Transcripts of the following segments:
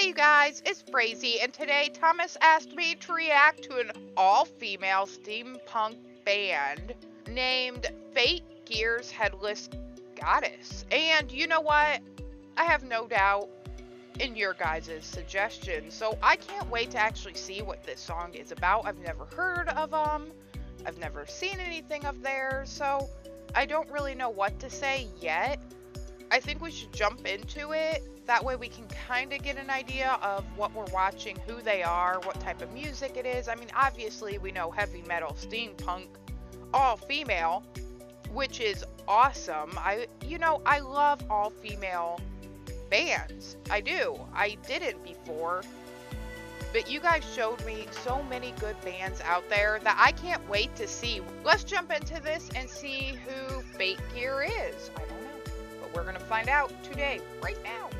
Hey you guys, it's Brayzee, and today Thomas asked me to react to an all-female steampunk band named Fate Gear's Headless Goddess. And you know what? I have no doubt in your guys' suggestions, so I can't wait to actually see what this song is about. I've never heard of them, I've never seen anything of theirs, so I don't really know what to say yet. I think we should jump into it that way we can kind of get an idea of what we're watching, who they are, what type of music it is. I mean, obviously we know heavy metal, steampunk, all female, which is awesome. I you know, I love all female bands. I do. I didn't before. But you guys showed me so many good bands out there that I can't wait to see. Let's jump into this and see who Fate Gear is. I we're going to find out today, right now.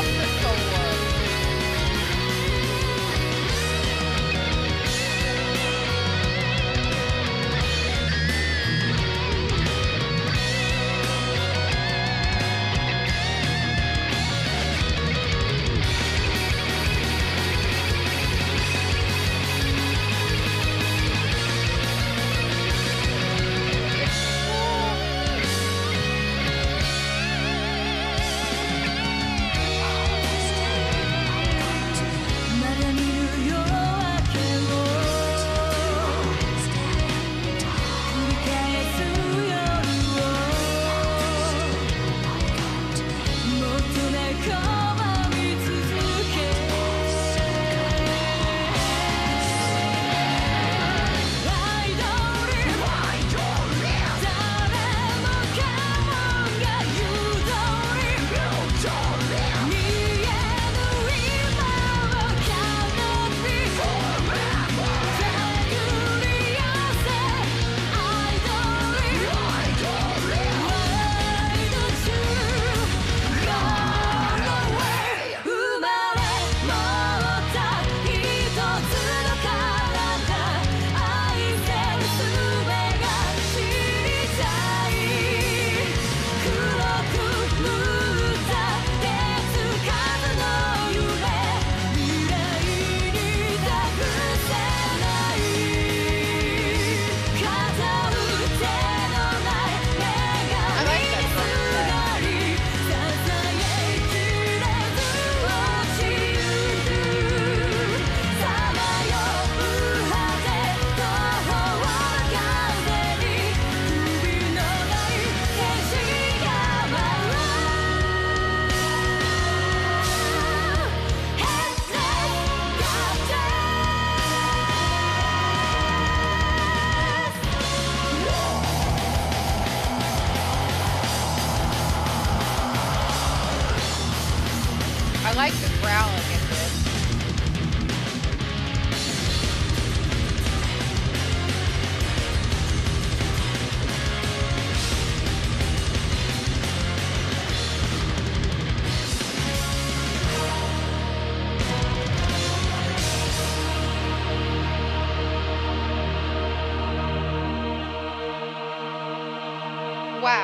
off the solar.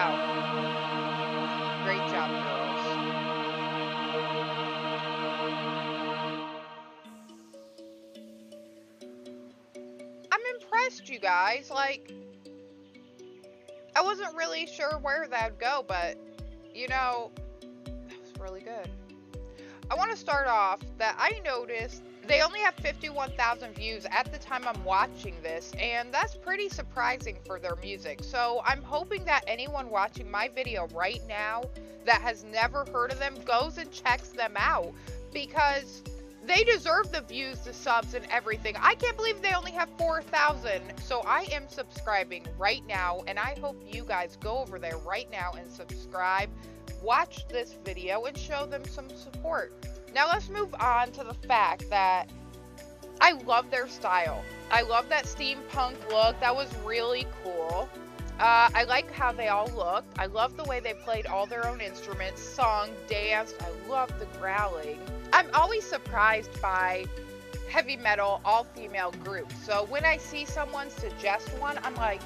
Wow. Great job, girls. I'm impressed, you guys. Like, I wasn't really sure where that'd go, but, you know, that was really good. I want to start off that I noticed they only have 51,000 views at the time I'm watching this, and that's pretty surprising for their music. So I'm hoping that anyone watching my video right now that has never heard of them goes and checks them out because they deserve the views, the subs, and everything. I can't believe they only have 4,000. So I am subscribing right now, and I hope you guys go over there right now and subscribe, watch this video, and show them some support. Now let's move on to the fact that I love their style. I love that steampunk look. That was really cool. Uh, I like how they all looked. I love the way they played all their own instruments, sung, danced. I love the growling. I'm always surprised by heavy metal all female groups. So when I see someone suggest one, I'm like,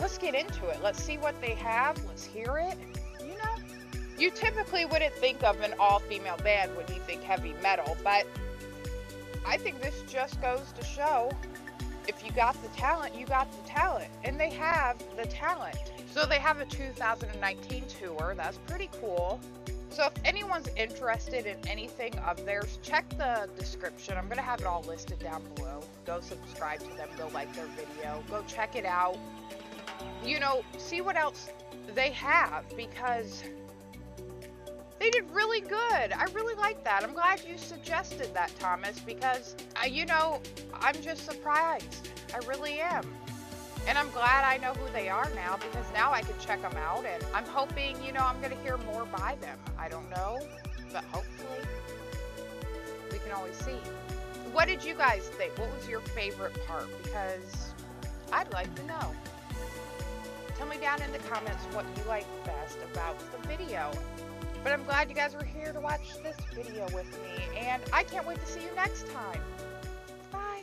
let's get into it. Let's see what they have. Let's hear it. You typically wouldn't think of an all female band when you think heavy metal, but I think this just goes to show if you got the talent, you got the talent. And they have the talent. So they have a 2019 tour. That's pretty cool. So if anyone's interested in anything of theirs, check the description. I'm going to have it all listed down below. Go subscribe to them. Go like their video. Go check it out. You know, see what else they have because they did really good. I really like that. I'm glad you suggested that, Thomas, because, uh, you know, I'm just surprised. I really am. And I'm glad I know who they are now because now I can check them out. And I'm hoping, you know, I'm going to hear more by them. I don't know, but hopefully we can always see. What did you guys think? What was your favorite part? Because I'd like to know. Tell me down in the comments what you like best about the video. But I'm glad you guys were here to watch this video with me, and I can't wait to see you next time. Bye.